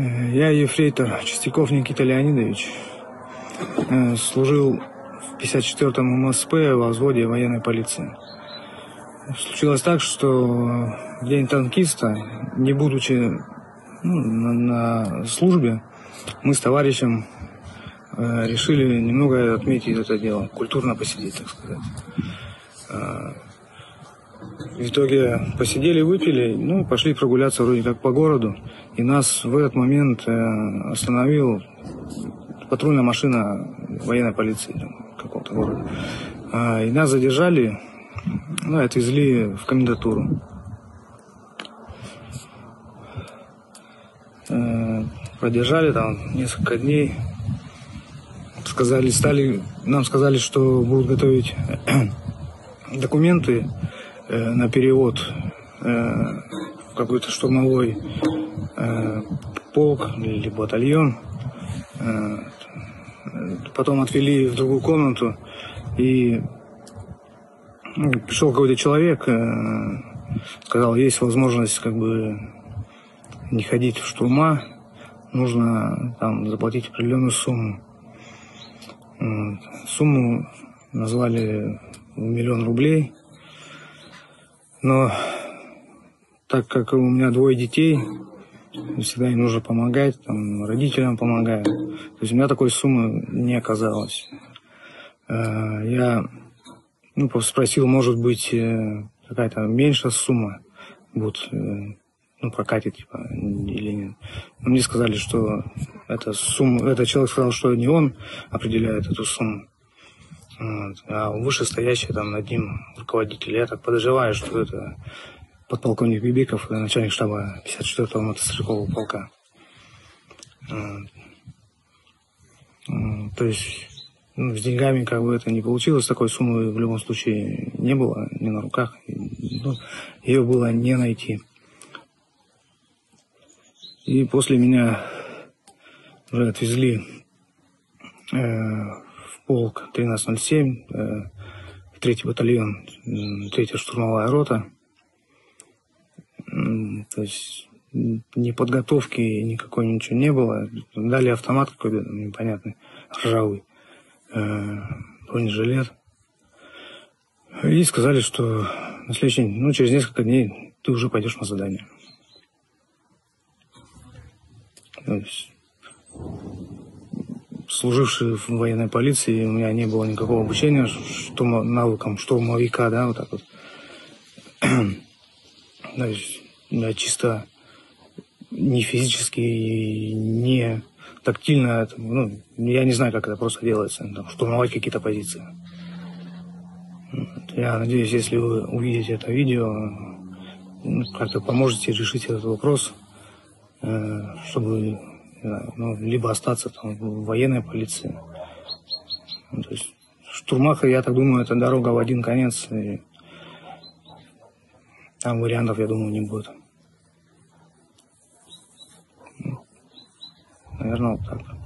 Э, Я ефрейтор Чистяков Никита Леонидович. Э, Служил в 54-м МСП во взводе военной полиции. Случилось так, что в день танкиста, не будучи ну, на, на службе, мы с товарищем э, решили немного отметить это дело, культурно посидеть, так сказать. В итоге посидели, выпили, ну, пошли прогуляться вроде как по городу. И нас в этот момент э, остановил патрульная машина военной полиции какого-то города. А, и нас задержали, ну, отвезли в комендатуру. Э, продержали там несколько дней. Сказали, стали, нам сказали, что будут готовить документы на перевод э, в какой-то штурмовой э, полк или батальон. Э, потом отвели в другую комнату и ну, пришел какой-то человек, э, сказал, есть возможность как бы не ходить в штурма, нужно там заплатить определенную сумму. Сумму назвали миллион рублей. Но так как у меня двое детей, всегда им нужно помогать, там, родителям помогаю. То есть у меня такой суммы не оказалось. Э, Я ну, спросил, может быть, э, какая-то меньшая сумма будет, э, ну, прокатит, типа, или нет. Но мне сказали, что эта сумма, этот человек сказал, что не он определяет эту сумму, а вышестоящий там над ним руководитель. Я так подозреваю, что это подполковник Бибиков, начальник штаба 54-го мотострелкового полка. То есть ну, с деньгами как бы это не получилось, такой суммы в любом случае не было, ни на руках, ну, ее было не найти. И после меня уже отвезли э, в полк 1307, э, в третий батальон, третья штурмовая рота. То есть ни подготовки никакой ничего не было. Дали автомат какой-то непонятный, ржавый, э, бронежилет. И сказали, что на следующий ну, через несколько дней ты уже пойдешь на задание. То есть, служивший в военной полиции, у меня не было никакого обучения штурма, навыкам штурмовика, да, вот так вот. То есть, я чисто не физически и не тактильно, ну, я не знаю, как это просто делается, там, штурмовать какие-то позиции. Я надеюсь, если вы увидите это видео, ну, как-то поможете решить этот вопрос, э, чтобы ну, либо остаться там в военной полиции. Ну, то есть штурмаха, я так думаю, это дорога в один конец, и там вариантов, я думаю, не будет. Ну, Наверное, вот так.